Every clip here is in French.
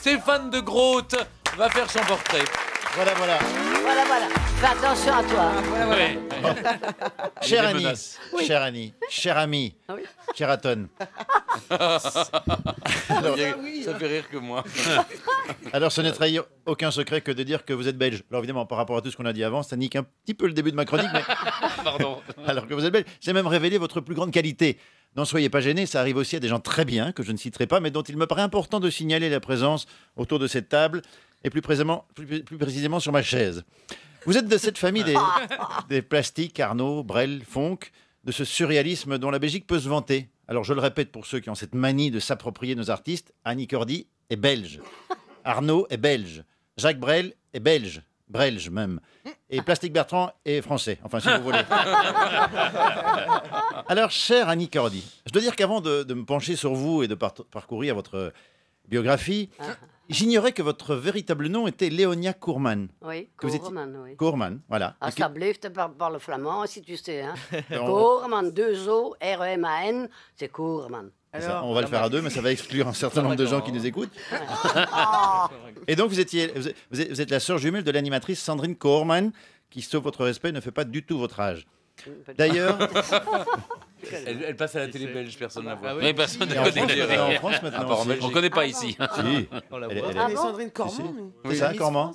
Stéphane de Groot va faire son portrait. Voilà, voilà. Voilà, voilà. Fais attention à toi. Ouais. Cher des Annie, menaces. cher Annie, cher ami, Ah oui. cher Aton. Alors, Ça fait rire que moi. alors, ce n'est trahir aucun secret que de dire que vous êtes belge. Alors, évidemment, par rapport à tout ce qu'on a dit avant, ça nique un petit peu le début de ma chronique, mais Pardon. alors que vous êtes belge, c'est même révélé votre plus grande qualité. N'en soyez pas gênés, ça arrive aussi à des gens très bien, que je ne citerai pas, mais dont il me paraît important de signaler la présence autour de cette table, et plus, précisément, plus, plus précisément sur ma chaise. Vous êtes de cette famille des, des plastiques, Arnaud, Brel, Fonck, de ce surréalisme dont la Belgique peut se vanter. Alors je le répète pour ceux qui ont cette manie de s'approprier nos artistes, Annie Cordy est belge, Arnaud est belge, Jacques Brel est belge, belge même, et Plastique Bertrand est français, enfin si vous voulez. Alors, chère Annie Cordy, je dois dire qu'avant de, de me pencher sur vous et de par- parcourir votre biographie, j'ignorais que votre véritable nom était Léonia Kourman. Oui, Que vous étiez- Koorman, oui. Kourman, voilà. Et que- par, par le flamand, si tu sais. Hein. deux O, R-E-M-A-N, c'est ça, on va le faire à deux, mais ça va exclure un certain nombre de gens qui nous écoutent. Ah. Et donc, vous, étiez, vous êtes- vous êtes, vous êtes la sœur jumelle de l'animatrice Sandrine Kourman, qui, sauf votre respect, ne fait pas du tout votre âge. D'ailleurs, Elle, elle passe à la télé belge, personne ne la voit. Ah. Mais personne ne en connaît. France, elle est en France maintenant. En. On connaît pas ici. Si. On la voit. Ah Sandrine Cormand, nous. C'est ça, Cormand.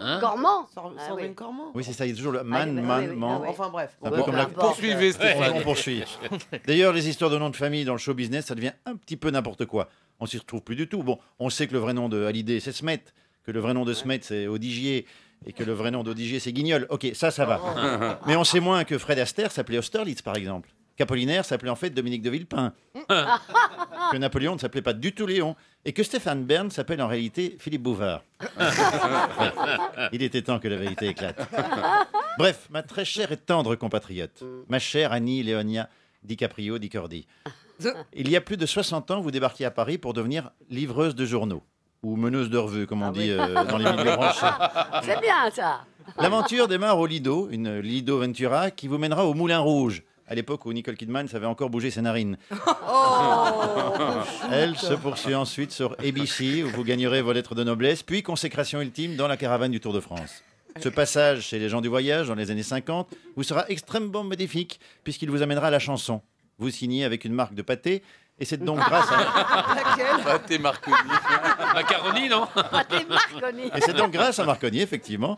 Hein Cormand Ah Sandrine oui. Cormand. Oui, c'est ça, il y a toujours le Ah, man, man, man. ah. Enfin bref. Un peu comme la-. Poursuivez, On Stéphane. poursuit. D'ailleurs, les histoires de noms de famille dans le show business, ça devient un petit peu n'importe quoi. On s'y retrouve plus du tout. Bon, on sait que le vrai nom de Hallyday, c'est Smet, que le vrai nom de Smet, c'est Odigier, et que le vrai nom d'Odigier, c'est Guignol. Ok, ça, ça va. Mais on sait moins que Fred Astaire s'appelait Austerlitz, par exemple. Qu'Apollinaire s'appelait en fait Dominique de Villepin. que Napoléon ne s'appelait pas du tout Léon. Et que Stéphane Bern s'appelle en réalité Philippe Bouvard. Il était temps que la vérité éclate. Bref, ma très chère et tendre compatriote, ma chère Annie Léonia DiCaprio DiCordi. Il y a plus de 60 ans, vous débarquiez à Paris pour devenir livreuse de journaux. Ou meneuse de revue, comme on Ah dit oui. euh, dans les milieux branchés. C'est bien ça. L'aventure démarre au Lido, une Lido Ventura qui vous mènera au Moulin Rouge, à l'époque où Nicole Kidman savait encore bouger ses narines. Elle se poursuit ensuite sur ABC, où vous gagnerez vos lettres de noblesse, puis consécration ultime dans la caravane du Tour de France. Ce passage chez les gens du voyage dans les années 50 vous sera extrêmement bénéfique, puisqu'il vous amènera à la chanson. Vous signez avec une marque de pâté, et c'est donc grâce à... Laquelle? Pâté Marconi. Macaroni, non? T'es Marconi. Et c'est donc grâce à Marconi, effectivement,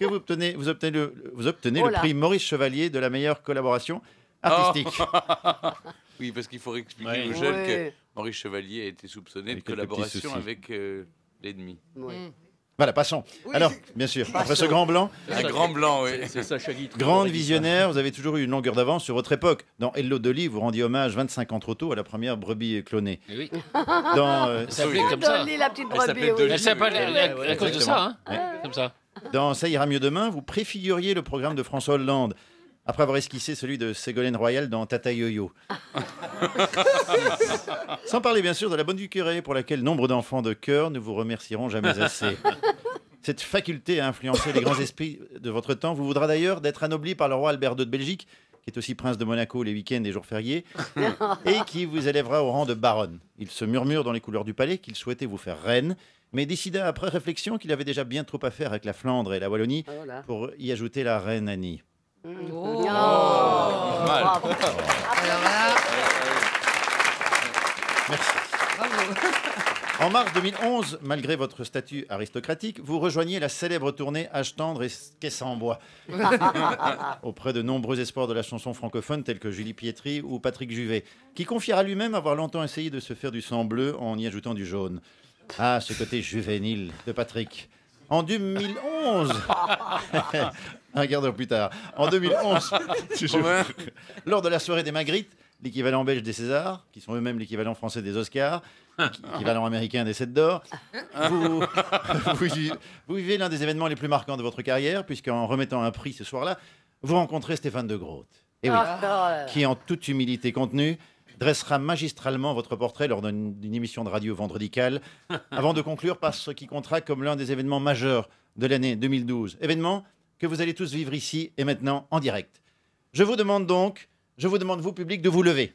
que vous obtenez, vous obtenez, le, vous obtenez Oh le prix Maurice Chevalier de la meilleure collaboration artistique. Oui, parce qu'il faut expliquer Ouais. aux jeunes Ouais. que Maurice Chevalier a été soupçonné Avec de quelques petits collaboration soucis. avec euh, l'ennemi. Voilà, passons. Oui, Alors, bien sûr, après ce grand blanc, Un grand blanc, oui. C'est Sacha Guitry. grande visionnaire, vous avez toujours eu une longueur d'avance sur votre époque. Dans Hello Dolly, vous rendiez hommage 25 ans trop tôt à la première brebis clonée. Eh Oui. Dans, euh, Ça s'appelait comme ça. Dolly, la petite Elle brebis. s'appelle oui. Dolly. Elle s'appelle Ouais, à, cause de ça, hein Ouais. Comme ça. Dans Ça ira mieux demain, vous préfiguriez le programme de François Hollande, après avoir esquissé celui de Ségolène Royal dans Tata Yo-Yo. Sans parler bien sûr de la bonne du curé, pour laquelle nombre d'enfants de cœur ne vous remercieront jamais assez. Cette faculté à influencer les grands esprits de votre temps vous voudra d'ailleurs d'être anobli par le roi Albert II de Belgique, qui est aussi prince de Monaco les week-ends et jours fériés, et qui vous élèvera au rang de baronne. Il se murmure dans les couleurs du palais qu'il souhaitait vous faire reine, mais décida après réflexion qu'il avait déjà bien trop à faire avec la Flandre et la Wallonie Oh là. pour y ajouter la reine Annie. Oh. Mal. Bravo. Alors là, Merci. bravo. En mars 2011, malgré votre statut aristocratique, vous rejoignez la célèbre tournée Âge tendre et Caisse en bois auprès de nombreux espoirs de la chanson francophone tels que Julie Pietri ou Patrick Juvet, qui confiera lui-même avoir longtemps essayé de se faire du sang bleu en y ajoutant du jaune. Ah, ce côté juvénile de Patrick. En 2011, un quart d'heure plus tard, en 2011, toujours, lors de la soirée des Magritte, l'équivalent belge des Césars, qui sont eux-mêmes l'équivalent français des Oscars, l'équivalent américain des Sept d'Or, vous, vous vi- vous vivez l'un des événements les plus marquants de votre carrière, puisqu'en remettant un prix ce soir-là, vous rencontrez Stéphane de Groot. Et oui, Ah, qui, en toute humilité contenue, dressera magistralement votre portrait lors d'une émission de radio vendredical, avant de conclure par ce qui comptera comme l'un des événements majeurs de l'année 2012. Événement que vous allez tous vivre ici et maintenant en direct. Je vous demande donc, je vous demande, vous public, de vous lever.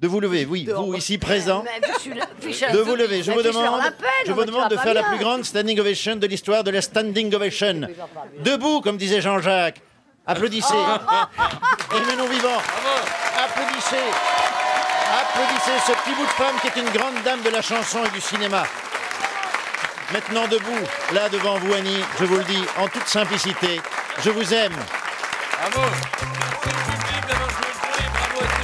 de vous lever, oui, vous ici fiche- de vous lever. Je vous demande, la je vous demande de pas faire la bien. plus grande standing ovation de l'histoire de la standing ovation. Debout, comme disait Jean-Jacques. Applaudissez. Oh. Et menons vivant. Applaudissez. Applaudissez ce petit bout de femme qui est une grande dame de la chanson et du cinéma. Maintenant debout, là devant vous Annie, je vous le dis en toute simplicité, je vous aime. Bravo Merci le